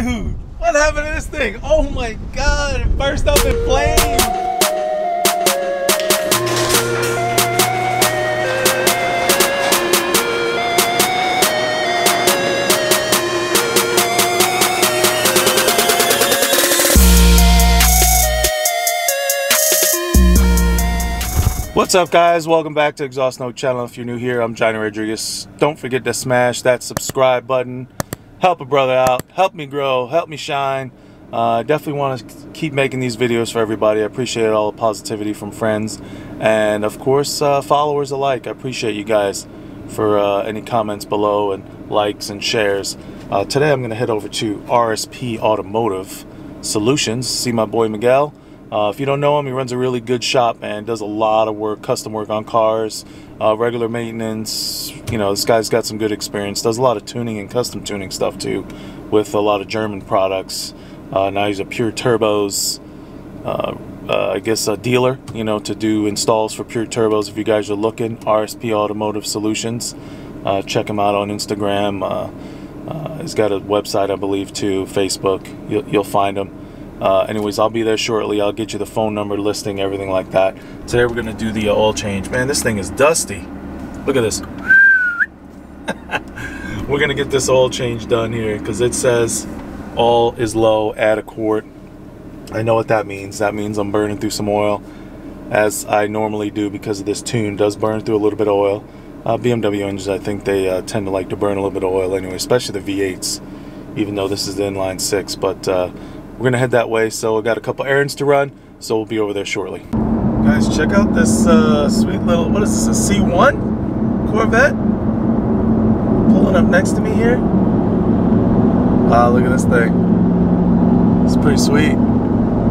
Dude, what happened to this thing? Oh my god, it burst up in flames! What's up guys? Welcome back to Exhaust Note channel. If you're new here, I'm Johnny Rodriguez. Don't forget to smash that subscribe button. Help a brother out. Help me grow. Help me shine. Uh, definitely want to keep making these videos for everybody. I appreciate all the positivity from friends and of course uh, followers alike. I appreciate you guys for uh, any comments below and likes and shares. Uh, today I'm going to head over to RSP Automotive Solutions. See my boy Miguel. Uh, if you don't know him, he runs a really good shop and does a lot of work, custom work on cars, uh, regular maintenance. You know, this guy's got some good experience. Does a lot of tuning and custom tuning stuff too, with a lot of German products. Uh, now he's a Pure Turbos, uh, uh, I guess a dealer. You know, to do installs for Pure Turbos. If you guys are looking, RSP Automotive Solutions. Uh, check him out on Instagram. he's got a website, I believe, too. Facebook. You'll, you'll find him. Uh, anyways, I'll be there shortly. I'll get you the phone number, listing, everything like that. Today we're gonna do the oil change. Man, this thing is dusty. Look at this. we're gonna get this oil change done here because it says all is low, add a quart. I know what that means. That means I'm burning through some oil as I normally do because of this tune does burn through a little bit of oil. Uh, BMW engines, I think they uh, tend to like to burn a little bit of oil anyway, especially the V8s, even though this is the inline six. But uh, we're gonna head that way so I got a couple errands to run so we'll be over there shortly. Guys check out this uh, sweet little what is this a C1 Corvette? Pulling up next to me here. Ah look at this thing. It's pretty sweet.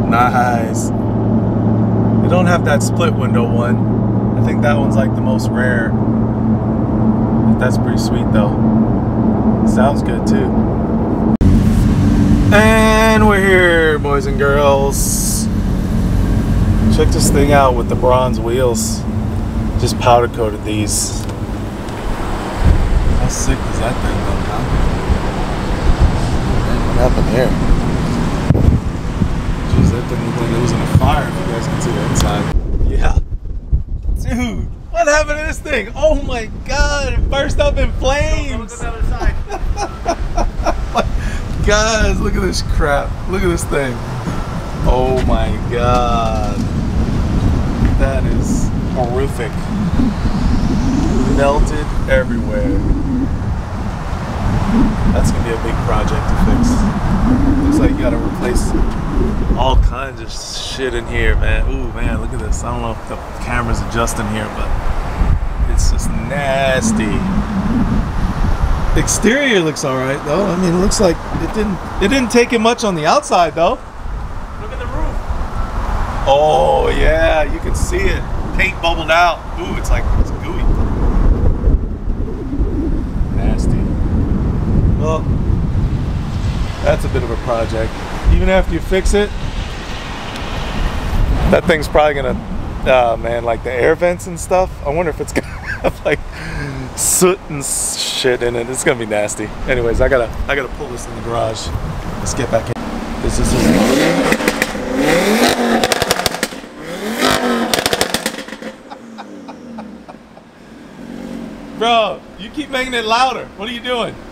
Nice. They don't have that split window one. I think that one's like the most rare. But that's pretty sweet though. Sounds good too. And we're here, boys and girls. Check this thing out with the bronze wheels. Just powder coated these. How sick is that thing though, huh? what happened here? Jeez, that thing looked like it was in a fire if you guys can see the inside. Yeah. Dude, what happened to this thing? Oh my god, it burst up in flames! guys, look at this crap. Look at this thing. Oh my god. That is horrific. Melted everywhere. That's gonna be a big project to fix. Looks like you gotta replace all kinds of shit in here, man. Ooh, man, look at this. I don't know if the camera's adjusting here, but it's just nasty. Exterior looks all right though. I mean, it looks like it didn't it didn't take it much on the outside though. Look at the roof. Oh yeah, you can see it. Paint bubbled out. Ooh, it's like it's gooey. Nasty. Well, that's a bit of a project. Even after you fix it, that thing's probably gonna, uh, man, like the air vents and stuff. I wonder if it's gonna have like soot and shit in it. It's gonna be nasty. Anyways, I gotta I gotta pull this in the garage. Let's get back in. This is just Bro, you keep making it louder. What are you doing?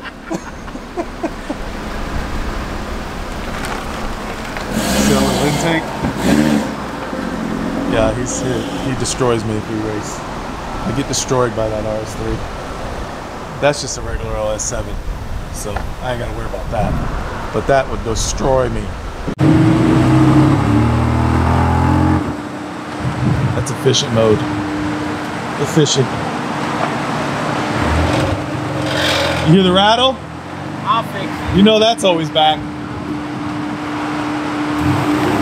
intake. Yeah, he's he, he destroys me if we race. I get destroyed by that RS3. That's just a regular OS7, so I ain't gotta worry about that. But that would destroy me. That's efficient mode. Efficient. You hear the rattle? I'll fix it. You know that's always back.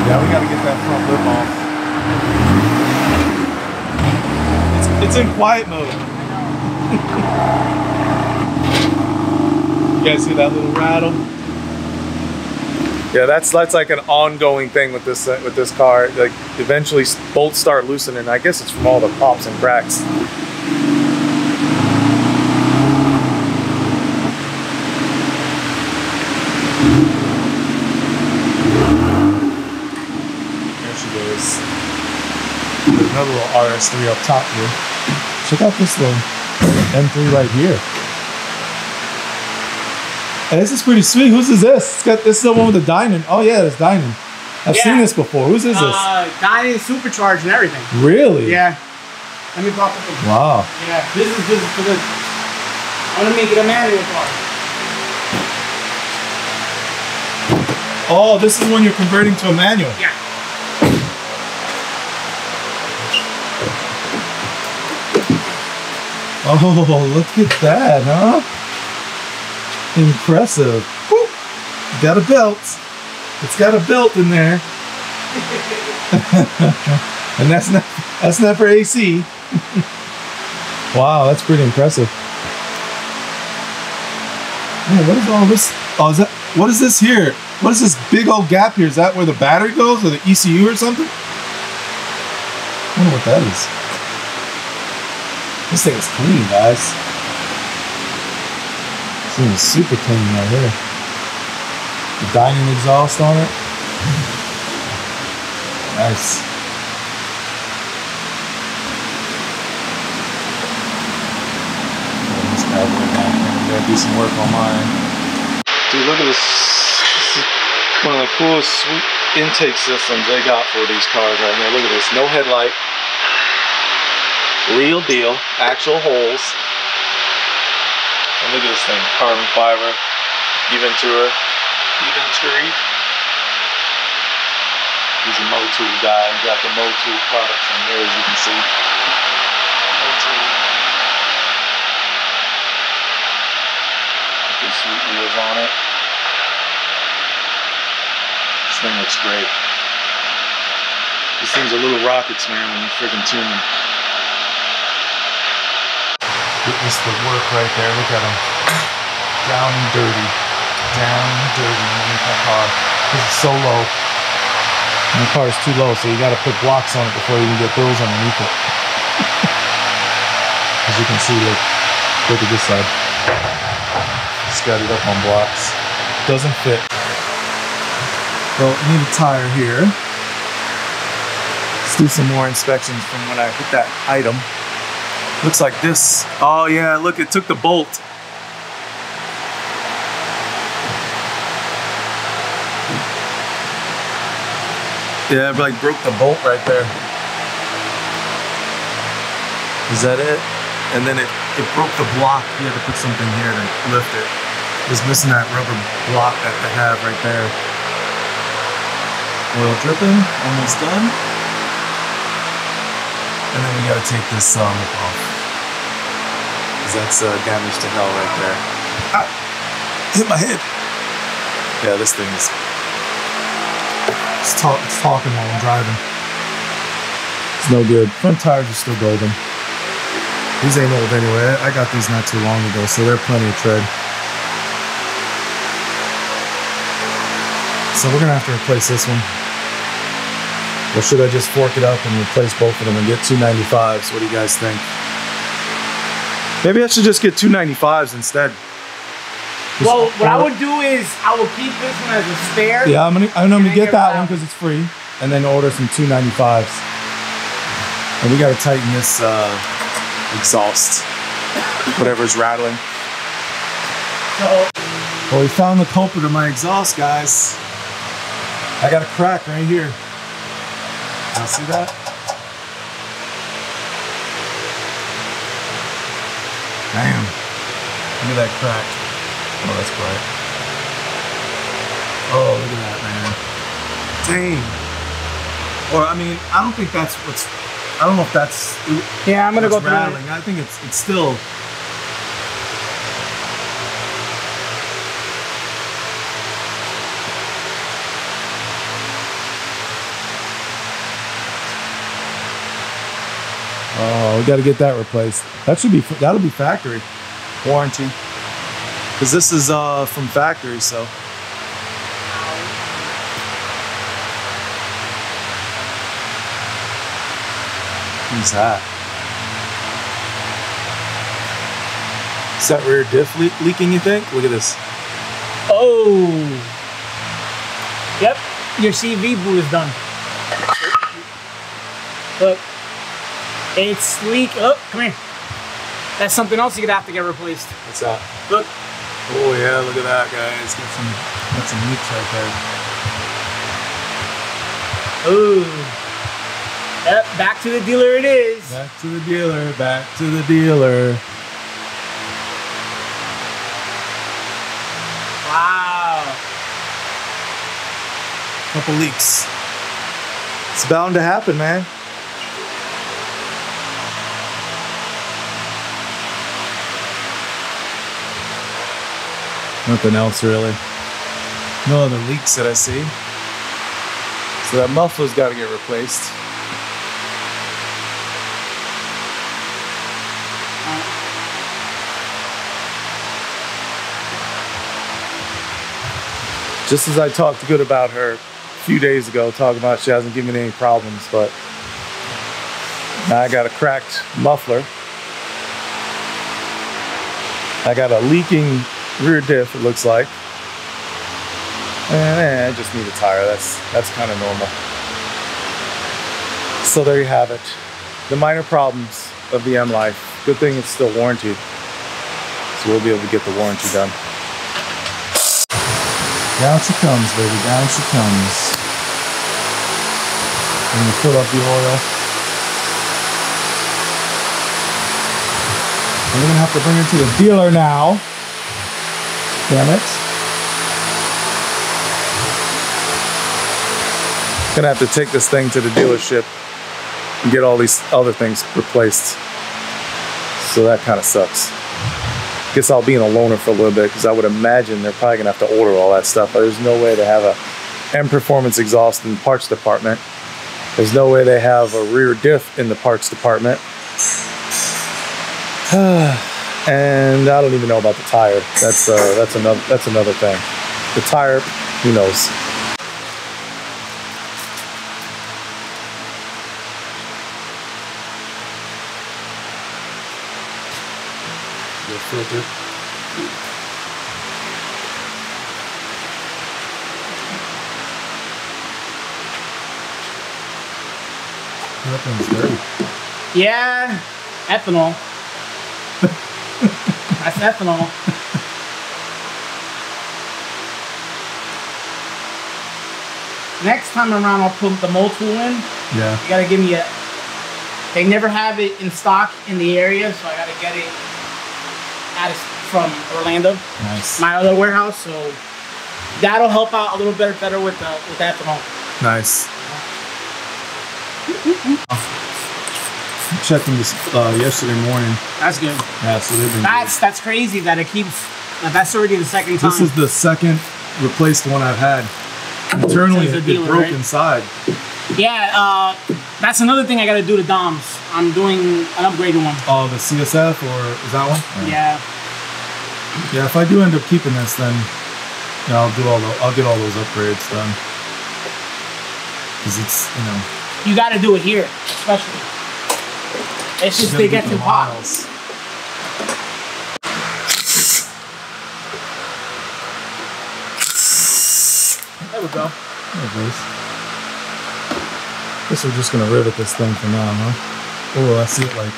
Yeah, we gotta get that front lip off. It's in quiet mode. guys see that little rattle? Yeah, that's that's like an ongoing thing with this uh, with this car. Like eventually bolts start loosening. I guess it's from all the pops and cracks. There she goes. another little RS3 up top here. Check out this little M3 right here. Hey, this is pretty sweet. Whose is this? It's got this is the one with the Dinan. Oh yeah, it's Dinan. I've seen this before. Whose is this? Uh, Dinan, supercharged, and everything. really? Yeah. Let me pop it. in. Wow. Yeah. This is this is for the. I'm gonna make it a manual car. Oh, this is when you're converting to a manual. Yeah. Oh, look at that, huh? Impressive. Woo. Got a belt. It's got a belt in there. and that's not that's not for AC. wow, that's pretty impressive. Man, what is all this? Oh, is that what is this here? What is this big old gap here? Is that where the battery goes or the ECU or something? I wonder what that is. This thing is clean, guys. Is super clean right here. The Dinan exhaust on it. Nice. Gotta do some work on mine. Dude, look at this. This is one of the coolest sweet intake systems they got for these cars right here. Look at this. No headlight real deal, actual holes. And look at this thing, carbon fiber, Eventura, Eventuri. He's a Motul guy. He got the Motul products in here, as you can see. Motul. Sweet wheels on it. This thing looks great. These things are little rockets, man, when you freaking tune them. Witness the work right there. Look at them. Down and dirty. Down and dirty underneath that car. This is so low. And the car is too low, so you got to put blocks on it before you can get those underneath it. As you can see, look, look at this side. Just got it up on blocks. Doesn't fit. Well, I need a tire here. Let's do some more inspections from when I hit that item. Looks like this. Oh yeah, look, it took the bolt. Yeah, it like broke the bolt right there. Is that it? And then it, it broke the block. You had to put something here to lift it. It was missing that rubber block that they have right there. Oil dripping, almost done. And then we gotta take this lip off. Cause that's uh, damage to hell right there. Ah, hit my head. Yeah, this thing is. It's, talk, it's talking while I'm driving. It's no good. Front tires are still golden. These ain't old anyway. I got these not too long ago, so they're plenty of tread. So we're gonna have to replace this one. Or should I just fork it up and replace both of them and get 295s? What do you guys think? Maybe I should just get 295s instead. Just- Well, what I would do is I will keep this one as a spare. Yeah, I'm gonna I'm gonna get get that that one because it's free, and then order some 295s. And we gotta tighten this uh, exhaust, whatever's rattling. So Well, we found the culprit of my exhaust, guys. I got a crack right here. Y'all see that? Damn. Look at that crack. Oh, that's bright. Oh, look at that, man. Dang. Or, I mean, I don't think that's what's. I don't know if that's. yeah, I'm gonna go what's through. rattling. I think it's it's still. We got to get that replaced. That should be that'll be factory warranty. Because this is uh from factory, so. Who's that? Is that rear diff le- leaking? You think? Look at this. Oh. Yep. Your CV boot is done. Look. It's leak. Oh, come here. That's something else you're gonna have to get replaced. What's that? Look. Oh yeah, look at that, guys. Got some, got some leaks right there. Ooh. Yep, back to the dealer it is. Back to the dealer. Back to the dealer. Wow. Couple leaks. It's bound to happen, man. Nothing else really. No other leaks that I see. So that muffler's got to get replaced. Just as I talked good about her a few days ago, talking about she hasn't given me any problems, but now I got a cracked muffler. I got a leaking rear diff, it looks like. And eh, I just need a tire. That's that's kind of normal. So there you have it. The minor problems of the M Life. Good thing it's still warranted. So we'll be able to get the warranty done. Down she comes, baby. Down she comes. I'm gonna fill up the oil. We're gonna have to bring her to the dealer now. Damn it. Gonna have to take this thing to the dealership and get all these other things replaced. So that kind of sucks. Guess I'll be in a loaner for a little bit because I would imagine they're probably gonna have to order all that stuff. There's no way to have a M Performance exhaust in the parts department. There's no way they have a rear diff in the parts department. and I don't even know about the tire. That's uh, that's another that's another thing. The tire, who knows? The filter. That thing's dirty. Yeah, ethanol. That's ethanol. Next time around, I'll put the multiple in. Yeah. You gotta give me a. They never have it in stock in the area, so I gotta get it out of, from Orlando, Nice. my other warehouse. So that'll help out a little bit better with the with ethanol. Nice. Mm-hmm. Checking this uh, yesterday morning. That's good. Yeah, so they've been. That's that's crazy that it keeps. That that's already the second time. This is the second replaced one I've had. Internally, it, dealer, broke right? inside. Yeah, uh, that's another thing I gotta do to DOMs. I'm doing an upgraded one. Oh, the CSF or is that one? Yeah. Yeah, if I do end up keeping this, then yeah, I'll do all the I'll get all those upgrades done. Cause it's you know You gotta do it here, especially. It's just they get the too hot. miles. There we go. There it goes. Guess we're just gonna rivet this thing for now, huh? Oh, I see it like.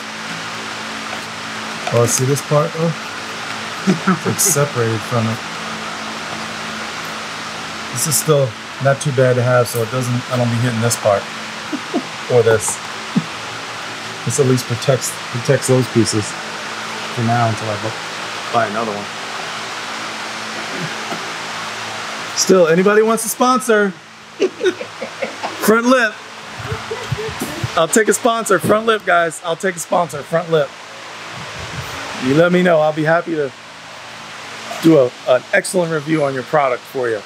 Oh, I see this part though? Oh. It's like separated from it. This is still not too bad to have, so it doesn't. I don't be hitting this part or this. This at least protects protects those pieces for now until I buy another one. Still, anybody wants to sponsor? Front lip. I'll take a sponsor. Front lip, guys. I'll take a sponsor. Front lip. You let me know. I'll be happy to do a, an excellent review on your product for you.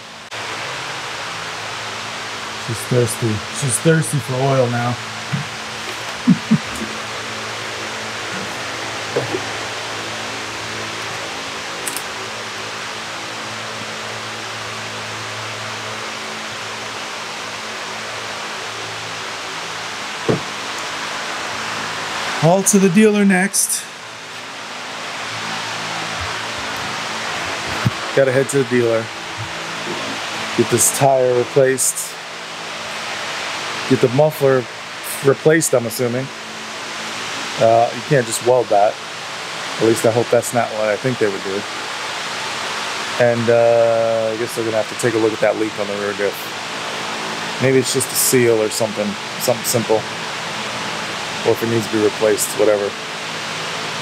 She's thirsty. She's thirsty for oil now. All to the dealer next. Gotta head to the dealer. Get this tire replaced. Get the muffler replaced, I'm assuming. Uh, you can't just weld that. At least I hope that's not what I think they would do. And uh, I guess they're gonna have to take a look at that leak on the rear diff. Maybe it's just a seal or something, something simple. Or if it needs to be replaced, whatever.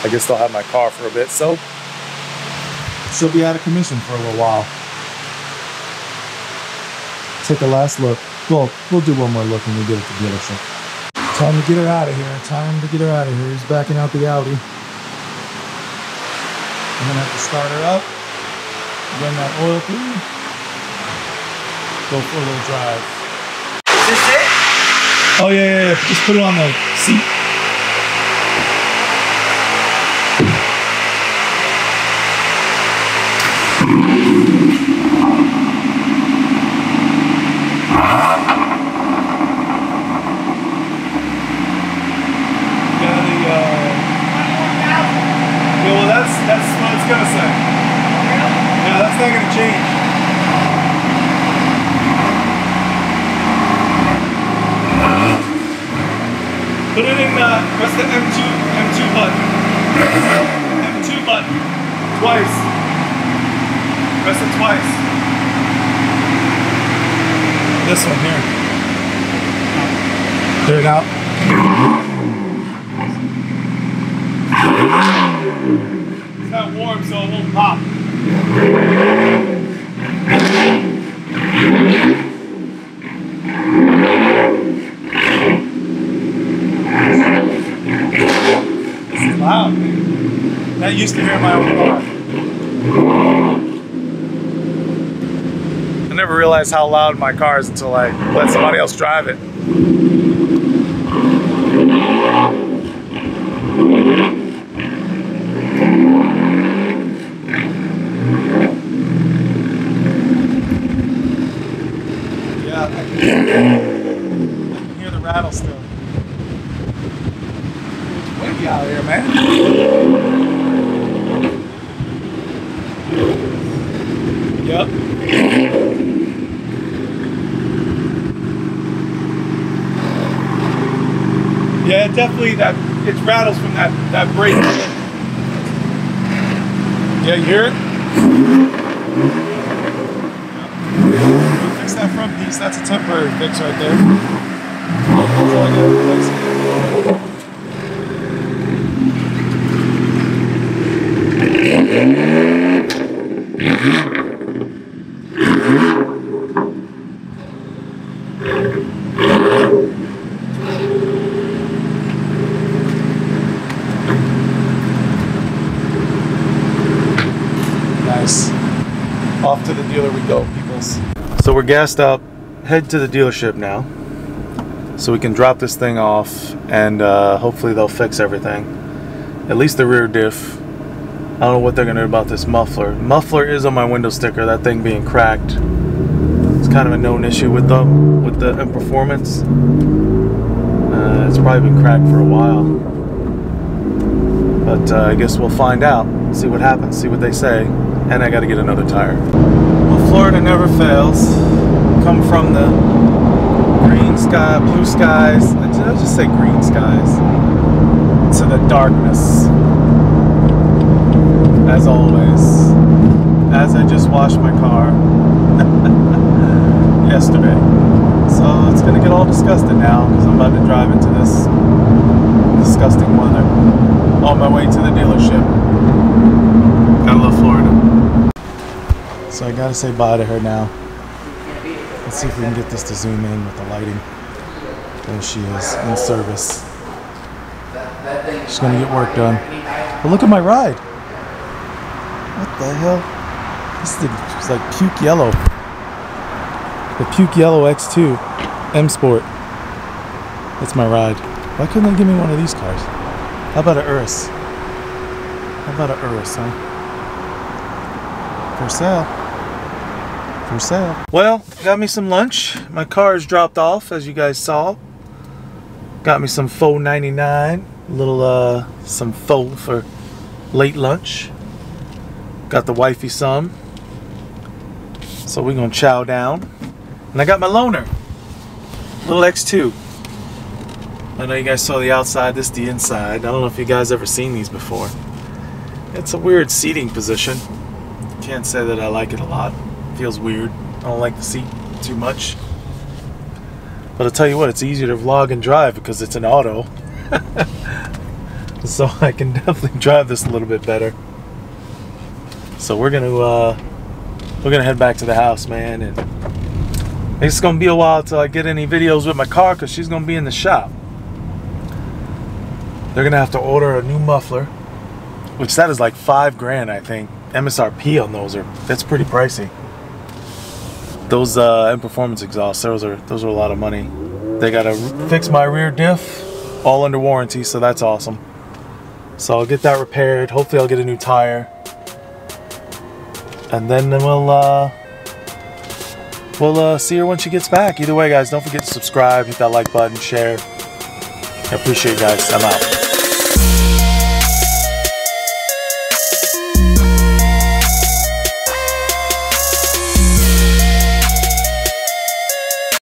I guess they'll have my car for a bit, so she'll be out of commission for a little while. Take a last look. Well, we'll do one more look when we get it to the dealership. Time to get her out of here. Time to get her out of here. He's backing out the Audi. I'm gonna have to start her up, run that oil through, go for a little drive. Is this it? Oh yeah, yeah, yeah. Just put it on the seat the, uh, yeah, well, that's that's what it's gonna say. Yeah, that's not gonna change. Put it in, uh, press the M2, M2 button. M2 button. Twice. Press it twice. This one here. There it out. It's not warm, so it won't pop. This is loud. Not used to hearing my own car. I never realized how loud my car is until I let somebody else drive it. Yeah, I can, I can hear the rattle still. It's windy out here, man. Yep. Yeah, definitely that it rattles from that that brake. Yeah, you hear it? Yep. Fix that front piece. That's a temporary fix right there. That's gotta replace it. Nice. Off to the dealer we go, peoples. So we're gassed up. Head to the dealership now. So we can drop this thing off and uh, hopefully they'll fix everything. At least the rear diff. I don't know what they're gonna do about this muffler. Muffler is on my window sticker, that thing being cracked. It's kind of a known issue with the with the M Performance. Uh, it's probably been cracked for a while. But uh, I guess we'll find out. See what happens, see what they say. And I gotta get another tire. Florida never fails. Come from the green sky, blue skies. I just say green skies? To the darkness. As always. As I just washed my car yesterday. So it's gonna get all disgusted now because I'm about to drive into this disgusting weather on my way to the dealership. Gotta love Florida. So I gotta say bye to her now. Let's see if we can get this to zoom in with the lighting. There she is in service. She's gonna get work done. But look at my ride. What the hell? This thing is like puke yellow. The puke yellow X2 M Sport. That's my ride. Why couldn't they give me one of these cars? How about a Urus? How about a Urus, huh? For sale. For sale. Well, got me some lunch. My car is dropped off, as you guys saw. Got me some Pho 99. A little, uh, some faux for late lunch. Got the wifey some. So we're gonna chow down. And I got my loaner. Little X2. I know you guys saw the outside, this the inside. I don't know if you guys ever seen these before. It's a weird seating position. Can't say that I like it a lot. Feels weird. I don't like the seat too much. But I'll tell you what, it's easier to vlog and drive because it's an auto. so I can definitely drive this a little bit better. So we're gonna uh, we're gonna head back to the house, man, and it's gonna be a while till I get any videos with my car because she's gonna be in the shop. They're gonna have to order a new muffler, which that is like five grand, I think. MSRP on those are that's pretty pricey. Those uh, M Performance exhausts, those are those are a lot of money. They gotta fix my rear diff, all under warranty, so that's awesome. So I'll get that repaired. Hopefully, I'll get a new tire, and then we'll uh, we'll uh, see her when she gets back. Either way, guys, don't forget to subscribe, hit that like button, share. I appreciate you guys. I'm out.